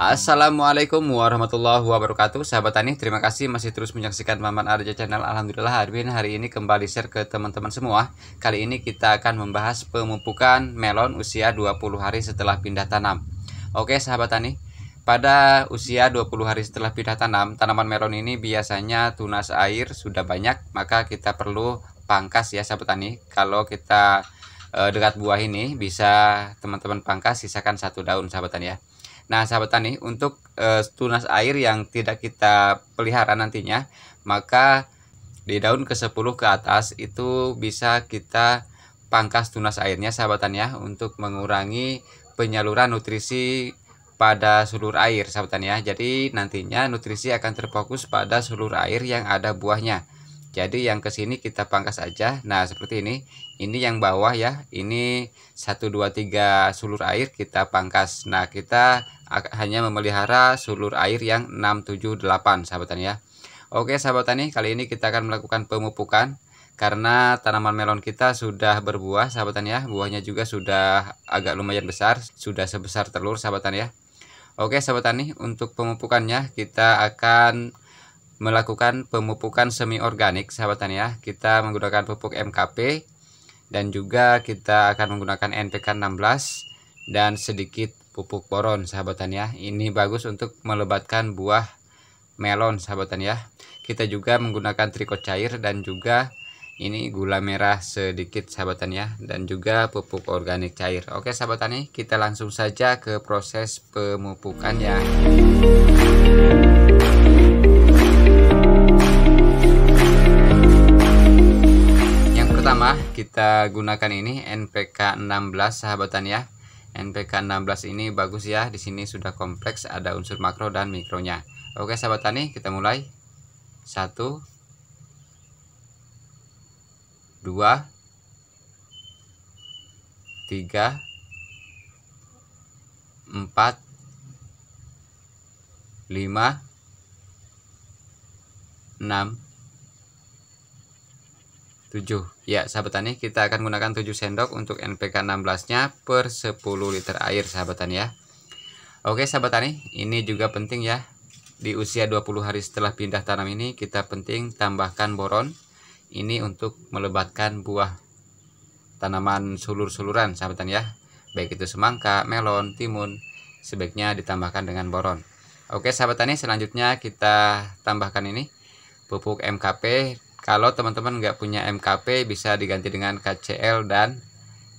Assalamualaikum warahmatullahi wabarakatuh Sahabat Tani, terima kasih masih terus menyaksikan Maman Arja Channel Alhamdulillah Arwin hari ini kembali share ke teman-teman semua Kali ini kita akan membahas pemupukan melon usia 20 hari setelah pindah tanam Oke sahabat Tani pada usia 20 hari setelah pindah tanam, tanaman melon ini biasanya tunas air sudah banyak, maka kita perlu pangkas ya sahabat tani. Kalau kita e, dekat buah ini bisa teman-teman pangkas sisakan satu daun sahabat tani ya. Nah, sahabat tani, untuk e, tunas air yang tidak kita pelihara nantinya, maka di daun ke-10 ke atas itu bisa kita pangkas tunas airnya sahabat tani ya untuk mengurangi penyaluran nutrisi pada seluruh air sahabat tani ya. Jadi nantinya nutrisi akan terfokus pada seluruh air yang ada buahnya. Jadi yang ke sini kita pangkas aja. Nah, seperti ini. Ini yang bawah ya. Ini 1 2 3 sulur air kita pangkas. Nah, kita hanya memelihara sulur air yang 6 7 8 sahabat tani ya. Oke, sahabat tani, kali ini kita akan melakukan pemupukan karena tanaman melon kita sudah berbuah sahabat tani ya. Buahnya juga sudah agak lumayan besar, sudah sebesar telur sahabat tani ya. Oke, sahabat tani, untuk pemupukannya kita akan melakukan pemupukan semi organik sahabat tani ya. Kita menggunakan pupuk MKP dan juga kita akan menggunakan NPK 16 dan sedikit pupuk boron sahabat tani ya. Ini bagus untuk melebatkan buah melon sahabat tani ya. Kita juga menggunakan trikot cair dan juga ini gula merah sedikit sahabat tani ya. Dan juga pupuk organik cair. Oke sahabat tani kita langsung saja ke proses pemupukannya kita gunakan ini NPK 16 sahabatan ya. NPK 16 ini bagus ya di sini sudah kompleks ada unsur makro dan mikronya. Oke sahabat tani kita mulai. Satu dua tiga empat lima enam 7 ya sahabat tani kita akan gunakan 7 sendok untuk NPK 16 nya per 10 liter air sahabat tani ya. Oke sahabat tani ini juga penting ya. Di usia 20 hari setelah pindah tanam ini kita penting tambahkan boron. Ini untuk melebatkan buah tanaman sulur-suluran sahabat tani ya. Baik itu semangka, melon, timun sebaiknya ditambahkan dengan boron. Oke sahabat tani selanjutnya kita tambahkan ini pupuk MKP kalau teman-teman nggak punya MKP bisa diganti dengan KCL dan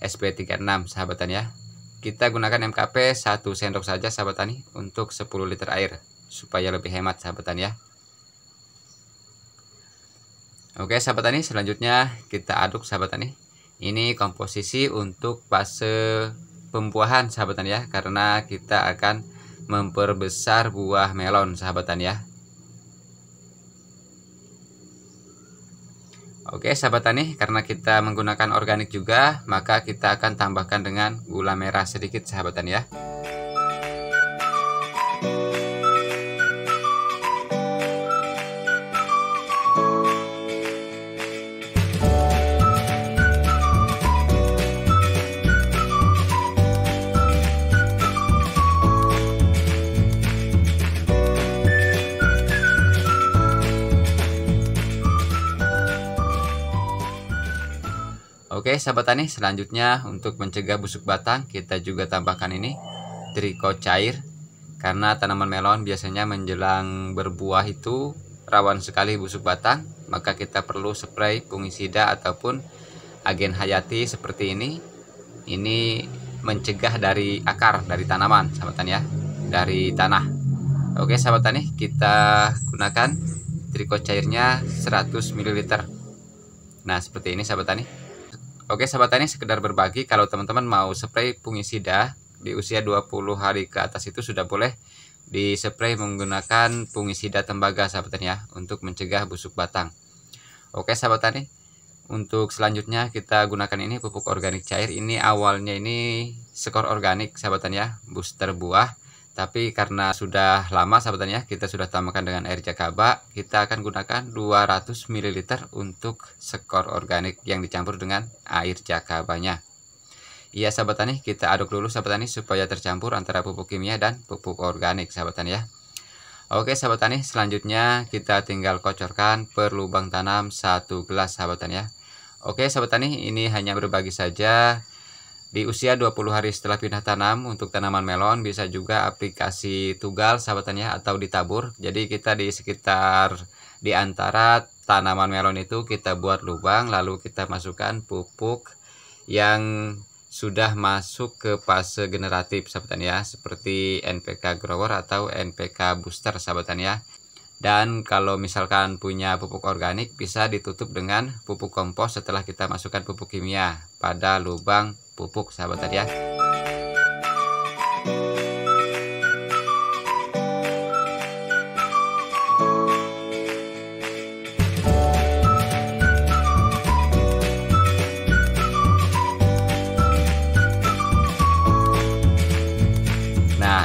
SP36 sahabat tani ya. Kita gunakan MKP 1 sendok saja sahabat tani untuk 10 liter air supaya lebih hemat sahabat tani ya. Oke sahabat tani selanjutnya kita aduk sahabat tani. Ini komposisi untuk fase pembuahan sahabat tani ya karena kita akan memperbesar buah melon sahabat tani ya. Oke sahabat tani karena kita menggunakan organik juga maka kita akan tambahkan dengan gula merah sedikit sahabat tani ya Oke sahabat tani selanjutnya untuk mencegah busuk batang kita juga tambahkan ini triko cair karena tanaman melon biasanya menjelang berbuah itu rawan sekali busuk batang maka kita perlu spray fungisida ataupun agen hayati seperti ini. Ini mencegah dari akar dari tanaman sahabat tani ya dari tanah. Oke sahabat tani kita gunakan triko cairnya 100 ml Nah seperti ini sahabat tani Oke sahabat tani sekedar berbagi kalau teman-teman mau spray fungisida di usia 20 hari ke atas itu sudah boleh di spray menggunakan fungisida tembaga sahabat tani ya untuk mencegah busuk batang. Oke sahabat tani untuk selanjutnya kita gunakan ini pupuk organik cair ini awalnya ini skor organik sahabat tani ya booster buah tapi karena sudah lama sahabatnya kita sudah tambahkan dengan air jakaba kita akan gunakan 200 ml untuk skor organik yang dicampur dengan air jakabanya Iya sahabat tani, kita aduk dulu sahabat tani supaya tercampur antara pupuk kimia dan pupuk organik sahabat tani ya. Oke sahabat tani, selanjutnya kita tinggal kocorkan per lubang tanam satu gelas sahabat tani ya. Oke sahabat tani, ini hanya berbagi saja di usia 20 hari setelah pindah tanam untuk tanaman melon bisa juga aplikasi tugal sahabat tani ya atau ditabur. Jadi kita di sekitar di antara tanaman melon itu kita buat lubang lalu kita masukkan pupuk yang sudah masuk ke fase generatif sahabat ya seperti NPK grower atau NPK booster sahabat ya dan kalau misalkan punya pupuk organik bisa ditutup dengan pupuk kompos setelah kita masukkan pupuk kimia pada lubang pupuk sahabat ya.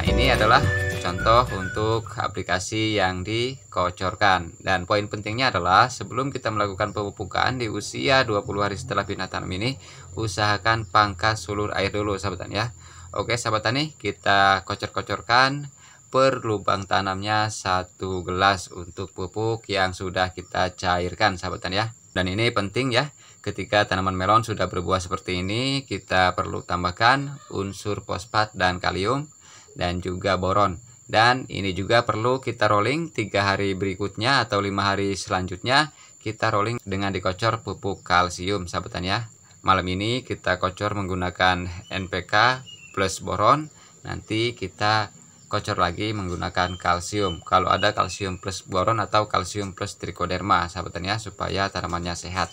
Ini adalah contoh untuk aplikasi yang dikocorkan. Dan poin pentingnya adalah sebelum kita melakukan pemupukan di usia 20 hari setelah bina tanam ini usahakan pangkas sulur air dulu sahabat tani ya. Oke sahabat tani kita kocor-kocorkan per lubang tanamnya satu gelas untuk pupuk yang sudah kita cairkan sahabat tani ya. Dan ini penting ya ketika tanaman melon sudah berbuah seperti ini kita perlu tambahkan unsur fosfat dan kalium dan juga boron dan ini juga perlu kita rolling tiga hari berikutnya atau lima hari selanjutnya kita rolling dengan dikocor pupuk kalsium sahabatan ya. Malam ini kita kocor menggunakan NPK plus boron nanti kita kocor lagi menggunakan kalsium. Kalau ada kalsium plus boron atau kalsium plus trichoderma sahabatan ya supaya tanamannya sehat.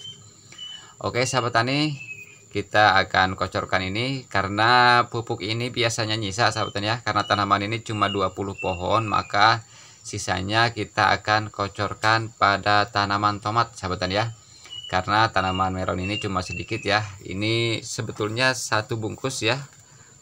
Oke sahabat tani kita akan kocorkan ini karena pupuk ini biasanya nyisa sahabat ya. Karena tanaman ini cuma 20 pohon maka sisanya kita akan kocorkan pada tanaman tomat sahabat ya. Karena tanaman melon ini cuma sedikit ya. Ini sebetulnya satu bungkus ya.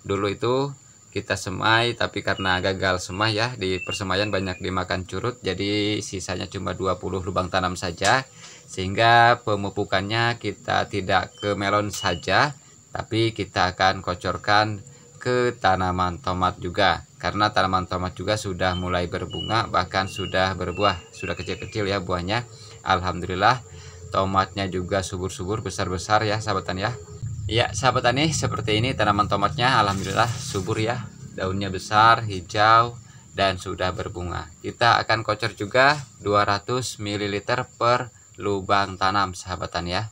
Dulu itu kita semai tapi karena gagal semai ya di persemaian banyak dimakan curut jadi sisanya cuma 20 lubang tanam saja sehingga pemupukannya kita tidak ke melon saja tapi kita akan kocorkan ke tanaman tomat juga karena tanaman tomat juga sudah mulai berbunga bahkan sudah berbuah sudah kecil-kecil ya buahnya. Alhamdulillah tomatnya juga subur-subur besar-besar ya sahabatan ya Ya sahabat tani seperti ini tanaman tomatnya. Alhamdulillah subur ya. Daunnya besar, hijau, dan sudah berbunga. Kita akan kocor juga 200 ml per lubang tanam sahabat tani ya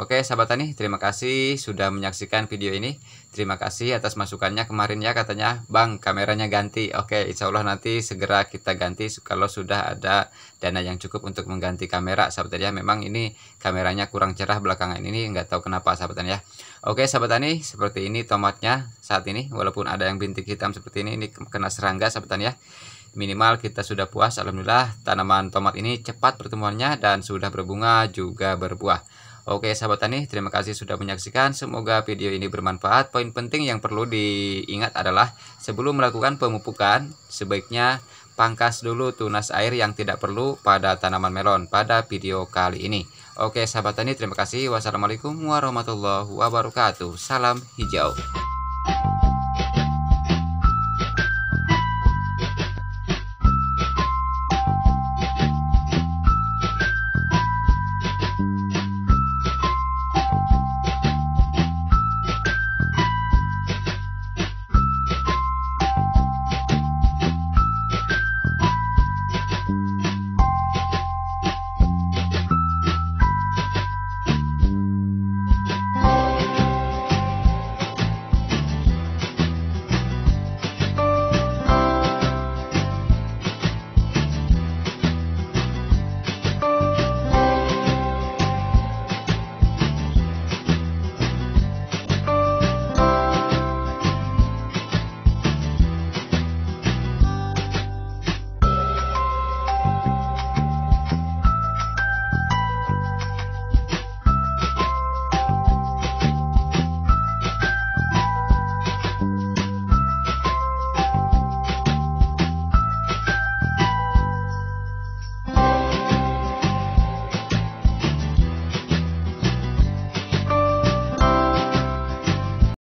Oke sahabat tani, terima kasih sudah menyaksikan video ini. Terima kasih atas masukannya kemarin ya katanya, Bang kameranya ganti. Oke, insya Allah nanti segera kita ganti kalau sudah ada dana yang cukup untuk mengganti kamera sahabat tani ya. Memang ini kameranya kurang cerah belakangan ini, nggak tahu kenapa sahabat tani ya. Oke sahabat tani, seperti ini tomatnya saat ini, walaupun ada yang bintik hitam seperti ini, ini kena serangga sahabat tani ya minimal kita sudah puas Alhamdulillah tanaman tomat ini cepat pertumbuhannya dan sudah berbunga juga berbuah Oke sahabat tani, terima kasih sudah menyaksikan. Semoga video ini bermanfaat. Poin penting yang perlu diingat adalah sebelum melakukan pemupukan, sebaiknya pangkas dulu tunas air yang tidak perlu pada tanaman melon pada video kali ini. Oke sahabat tani, terima kasih. Wassalamualaikum warahmatullahi wabarakatuh. Salam hijau.